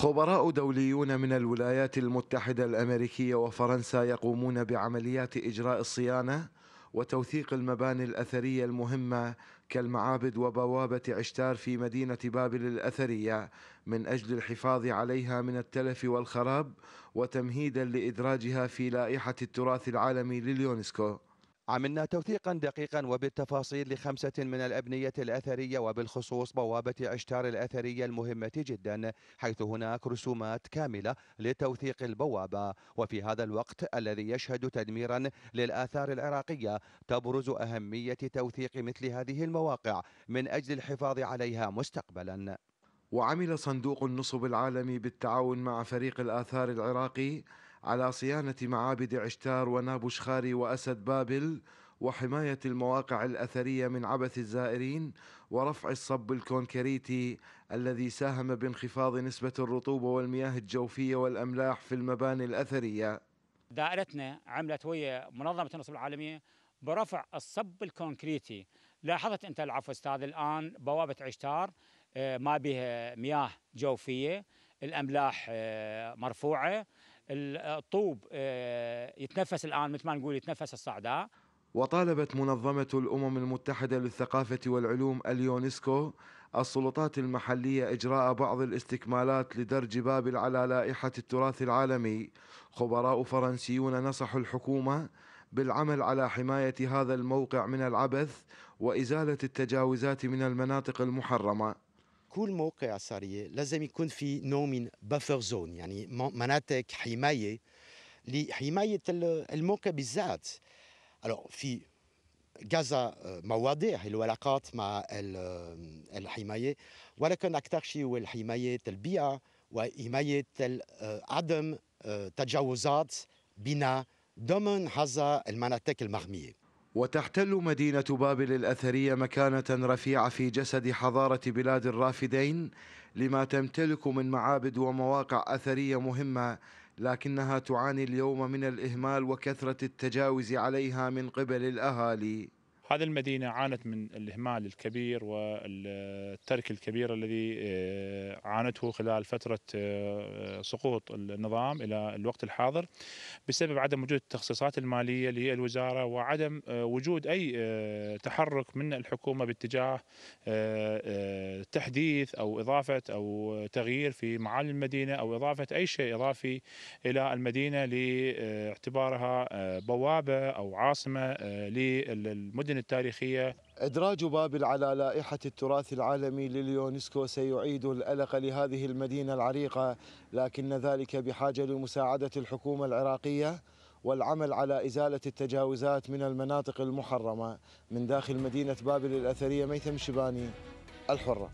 خبراء دوليون من الولايات المتحدة الأمريكية وفرنسا يقومون بعمليات إجراء الصيانة وتوثيق المباني الأثرية المهمة كالمعابد وبوابة عشتار في مدينة بابل الأثرية من أجل الحفاظ عليها من التلف والخراب وتمهيدا لإدراجها في لائحة التراث العالمي لليونسكو. عملنا توثيقا دقيقا وبالتفاصيل لخمسة من الأبنية الأثرية وبالخصوص بوابة عشتار الأثرية المهمة جدا حيث هناك رسومات كاملة لتوثيق البوابة. وفي هذا الوقت الذي يشهد تدميرا للآثار العراقية تبرز أهمية توثيق مثل هذه المواقع من أجل الحفاظ عليها مستقبلا. وعمل صندوق النصب العالمي بالتعاون مع فريق الآثار العراقي على صيانة معابد عشتار ونابوشخاري وأسد بابل وحماية المواقع الأثرية من عبث الزائرين ورفع الصب الكونكريتي الذي ساهم بانخفاض نسبة الرطوبة والمياه الجوفية والأملاح في المباني الأثرية. دائرتنا عملت ويا منظمة النصب العالمية برفع الصب الكونكريتي. لاحظت أنت العفو أستاذ الآن بوابة عشتار آه، ما بها مياه جوفية الأملاح آه، مرفوعة الطوب آه، يتنفس الآن مثل ما نقول يتنفس الصعداء. وطالبت منظمة الأمم المتحدة للثقافة والعلوم اليونسكو السلطات المحلية إجراء بعض الاستكمالات لدرج بابل على لائحة التراث العالمي. خبراء فرنسيون نصحوا الحكومة بالعمل على حماية هذا الموقع من العبث وإزالة التجاوزات من المناطق المحرمة. كل موقع أثري لازم يكون في نوع من buffer zone يعني مناطق حماية لحماية الموقع بالذات. في كذا مواضيع العلاقات مع الحماية ولكن أكثر شيء هو حماية البيئة وحماية عدم تجاوزات بناء ضمن هذا المناطق المحمية وتحتل مدينة بابل الأثرية مكانة رفيعة في جسد حضارة بلاد الرافدين لما تمتلك من معابد ومواقع أثرية مهمة لكنها تعاني اليوم من الإهمال وكثرة التجاوز عليها من قبل الأهالي. هذه المدينة عانت من الإهمال الكبير والترك الكبير الذي آه، عانته خلال فترة آه، سقوط النظام إلى الوقت الحاضر بسبب عدم وجود التخصيصات المالية للوزارة وعدم آه، وجود أي تحرك من الحكومة باتجاه تحديث أو إضافة أو تغيير في معالم المدينة أو إضافة أي شيء إضافي إلى المدينة لاعتبارها بوابة أو عاصمة للمدن التاريخية؟ إدراج بابل على لائحة التراث العالمي لليونسكو سيعيد الألق لهذه المدينة العريقة لكن ذلك بحاجة لمساعدة الحكومة العراقية والعمل على إزالة التجاوزات من المناطق المحرمة. من داخل مدينة بابل الأثرية ميثم شباني الحرة.